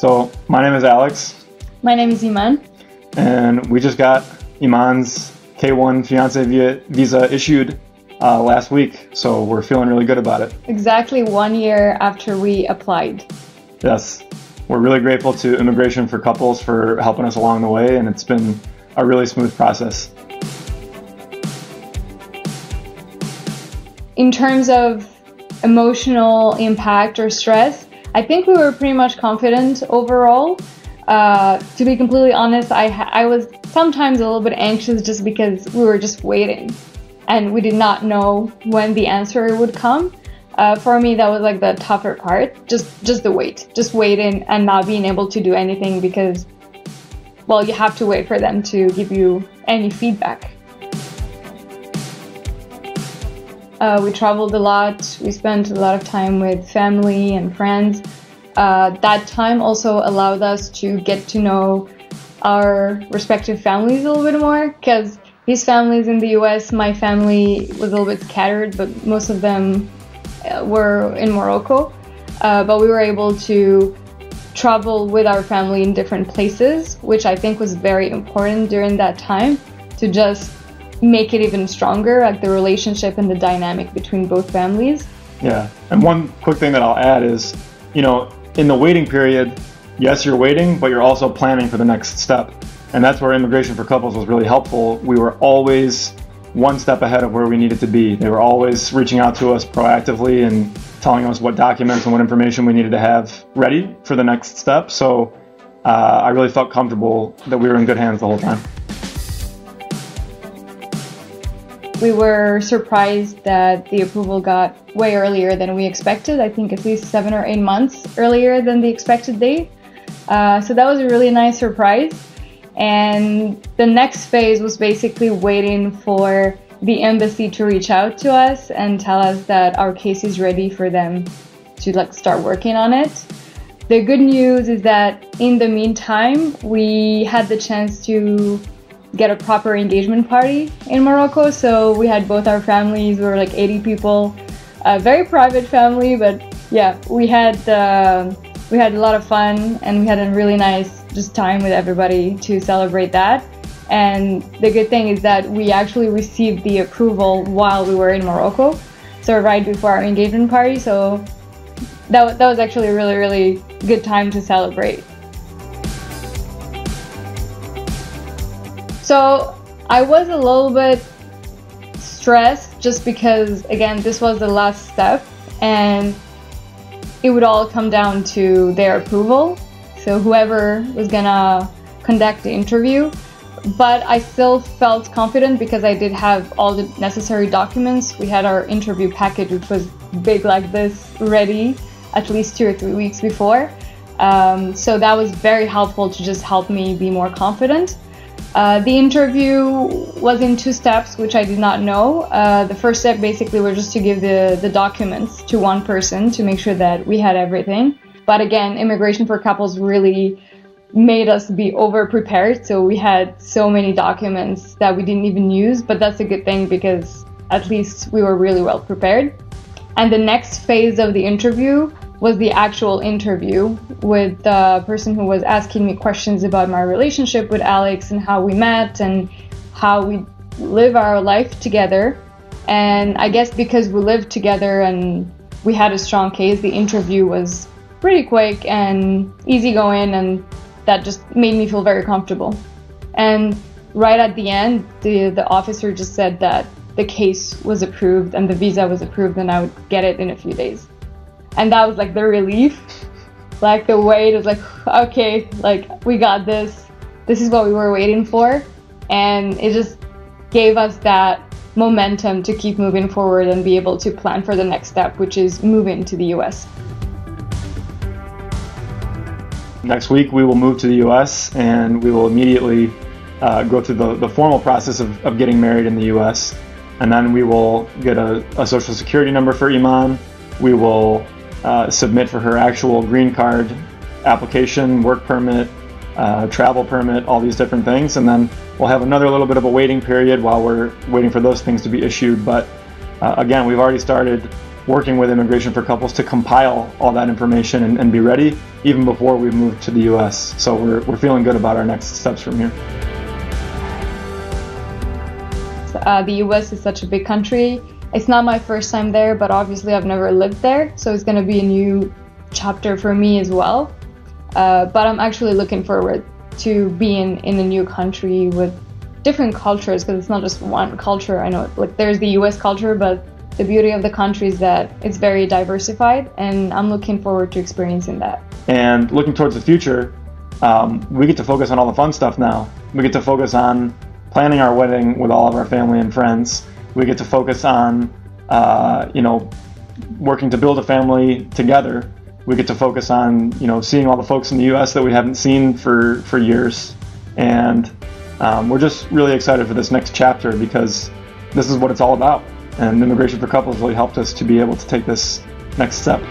So, my name is Alex. My name is Imane. And we just got Imane's K1 fiance visa issued uh, last week. So, we're feeling really good about it. Exactly one year after we applied. Yes. We're really grateful to Immigration for Couples for helping us along the way, and it's been a really smooth process. In terms of emotional impact or stress, I think we were pretty much confident overall. Uh, to be completely honest, I, I was sometimes a little bit anxious just because we were just waiting and we did not know when the answer would come. Uh, for me, that was like the tougher part, just just the wait, just waiting and not being able to do anything because, well, you have to wait for them to give you any feedback. Uh, we traveled a lot. We spent a lot of time with family and friends. Uh, that time also allowed us to get to know our respective families a little bit more because his family is in the US, my family was a little bit scattered, but most of them uh, were in Morocco. Uh, but we were able to travel with our family in different places, which I think was very important during that time to just make it even stronger, like the relationship and the dynamic between both families. Yeah. And one quick thing that I'll add is, you know, in the waiting period, yes, you're waiting, but you're also planning for the next step. And that's where Immigration for Couples was really helpful. We were always one step ahead of where we needed to be. They were always reaching out to us proactively and telling us what documents and what information we needed to have ready for the next step. So uh, I really felt comfortable that we were in good hands the whole time. We were surprised that the approval got way earlier than we expected. I think at least seven or eight months earlier than the expected date. Uh, so that was a really nice surprise. And the next phase was basically waiting for the embassy to reach out to us and tell us that our case is ready for them to like start working on it. The good news is that in the meantime, we had the chance to get a proper engagement party in Morocco. So we had both our families, we were like 80 people, a very private family, but yeah, we had uh, we had a lot of fun and we had a really nice just time with everybody to celebrate that. And the good thing is that we actually received the approval while we were in Morocco, so right before our engagement party. So that, that was actually a really, really good time to celebrate. So I was a little bit stressed just because, again, this was the last step and it would all come down to their approval. So whoever was gonna conduct the interview. But I still felt confident because I did have all the necessary documents. We had our interview package, which was big like this, ready at least two or three weeks before. Um, so that was very helpful to just help me be more confident. Uh, the interview was in two steps, which I did not know. Uh, the first step basically was just to give the, the documents to one person to make sure that we had everything. But again, Immigration for Couples really made us be over prepared. So we had so many documents that we didn't even use, but that's a good thing because at least we were really well prepared. And the next phase of the interview was the actual interview with the person who was asking me questions about my relationship with Alex and how we met and how we live our life together. And I guess because we lived together and we had a strong case, the interview was pretty quick and easygoing, and that just made me feel very comfortable. And right at the end, the, the officer just said that the case was approved and the visa was approved, and I would get it in a few days and that was like the relief. Like the weight was like okay like we got this. This is what we were waiting for. And it just gave us that momentum to keep moving forward and be able to plan for the next step which is moving to the US next week we will move to the US and we will immediately uh, go through the, the formal process of, of getting married in the US and then we will get a, a social security number for Imane. We will uh, submit for her actual green card application, work permit, uh, travel permit, all these different things. And then we'll have another little bit of a waiting period while we're waiting for those things to be issued. But uh, again, we've already started working with Immigration for Couples to compile all that information and, and be ready even before we move to the US. So we're, we're feeling good about our next steps from here. Uh, the US is such a big country. It's not my first time there, but obviously I've never lived there, so it's going to be a new chapter for me as well. Uh, but I'm actually looking forward to being in a new country with different cultures because it's not just one culture. I know like there's the US culture, but the beauty of the country is that it's very diversified, and I'm looking forward to experiencing that. And looking towards the future, um, we get to focus on all the fun stuff now. We get to focus on planning our wedding with all of our family and friends. We get to focus on, uh, you know, working to build a family together. We get to focus on, you know, seeing all the folks in the U.S. that we haven't seen for for years, and um, we're just really excited for this next chapter because this is what it's all about. And Immigration for Couples really helped us to be able to take this next step.